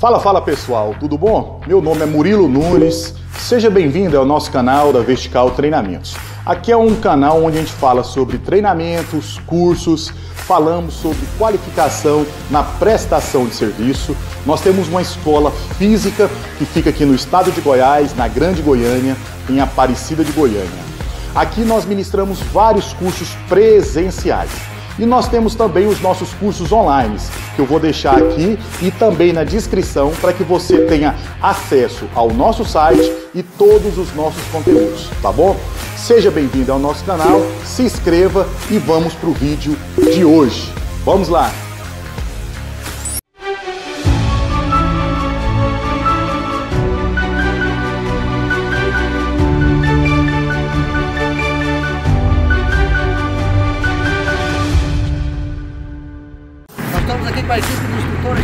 Fala, fala pessoal, tudo bom? Meu nome é Murilo Nunes, seja bem-vindo ao nosso canal da Vertical Treinamentos. Aqui é um canal onde a gente fala sobre treinamentos, cursos, falamos sobre qualificação na prestação de serviço. Nós temos uma escola física que fica aqui no estado de Goiás, na Grande Goiânia, em Aparecida de Goiânia. Aqui nós ministramos vários cursos presenciais. E nós temos também os nossos cursos online, que eu vou deixar aqui e também na descrição para que você tenha acesso ao nosso site e todos os nossos conteúdos, tá bom? Seja bem-vindo ao nosso canal, se inscreva e vamos para o vídeo de hoje. Vamos lá!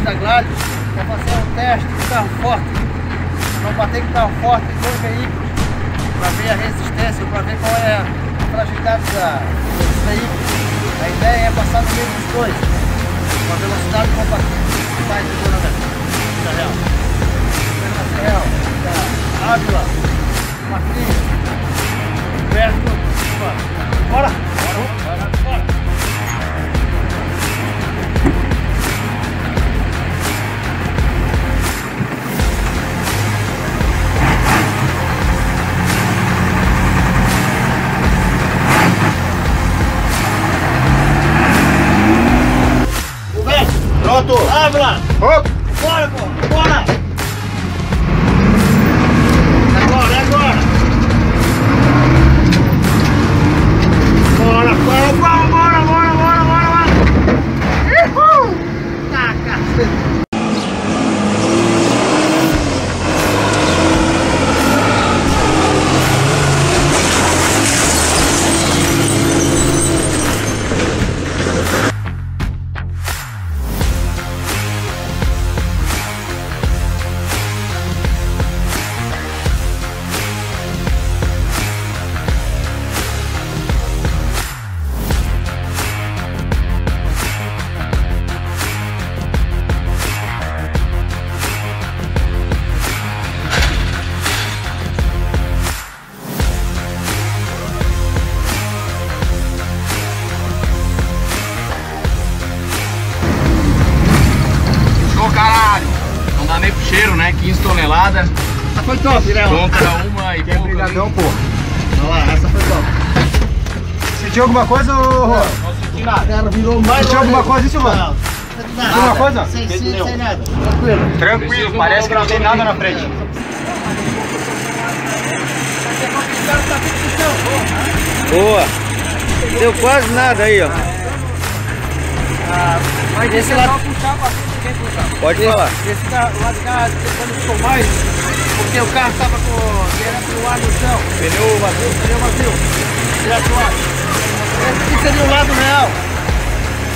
Da Gladys para fazer um teste de carro forte. Vamos bater com carro forte em dois veículos para ver a resistência, para ver qual é a fragilidade da, dos veículos. A ideia é passar no meio dos dois, com a velocidade compatível com o pai de vida real. Real, da Ávila, Martins, Humberto! Bora! Abra! Hop! Bora, pô! Bora! 15 toneladas. Essa foi top, né? Contra uma e Que é brigadão, pô. Olha lá, essa foi top. Sentiu alguma coisa, ô Juan? Não senti nada. Cara, virou mais Sentiu alguma coisa isso, Juan? Não. Sentiu alguma coisa? Sem cinto, sem nada. Tranquilo. Tranquilo, parece que não tem nada na frente. Boa! Deu quase nada aí, ó. Ah, mas esse lado... Pode esse, falar. Esse carro, lado de cá, quando ficou mais, porque o carro estava com direto o ar no chão. Pneu vazio. Pneu vazio. Direto o ar. Esse seria o lado real.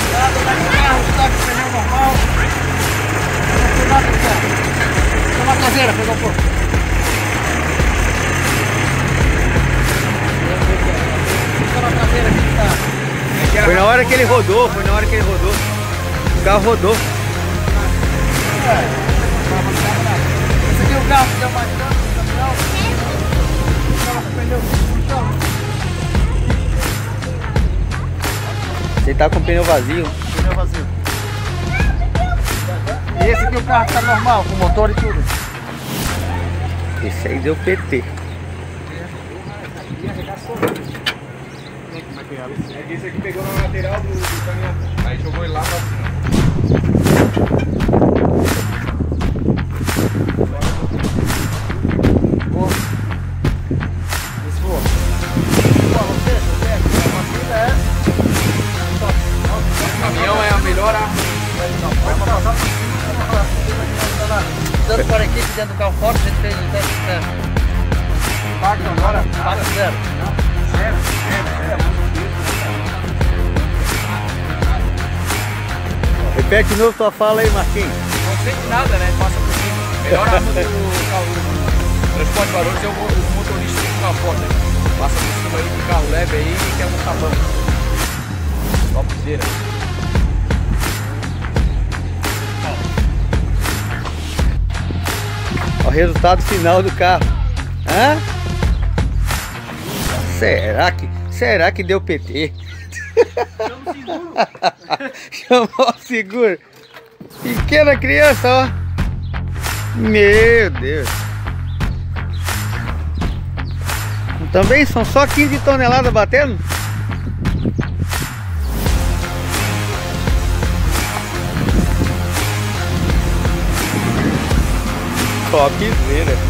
O lado do carro está com o pneu normal. Esse lado do carro. Tem uma traseira, pegou um pouco. Está. Foi na hora que ele rodou, foi na hora que ele rodou. O carro rodou. Esse aqui é o carro que deu mais dano no caminhão. Com o pneu no chão. Você tá com o pneu vazio. Pneu vazio. E esse aqui é o carro que tá normal, com motor e tudo. Esse aí deu PT. É que esse aqui pegou na lateral do, do caminhão. Aí jogou ele lá pra caminhão é a melhor arma. Dando para a equipe dentro do carro forte, a gente fez o teste de teste. Impacto agora? Paga zero. Zero, zero, zero. Repete de novo tua fala aí, Marquinhos. Não sente nada, né? Passa por cima. A melhor arma do carro, do transporte de valores é o, motorista do carro forte. Né? Passa por cima aí de carro leve aí e quer um sabão. Topzera. O resultado final do carro. Hã? Será que, será que deu PT? Chamou o seguro. Pequena criança, ó. Meu Deus. Também são só 15 toneladas batendo? Topzera.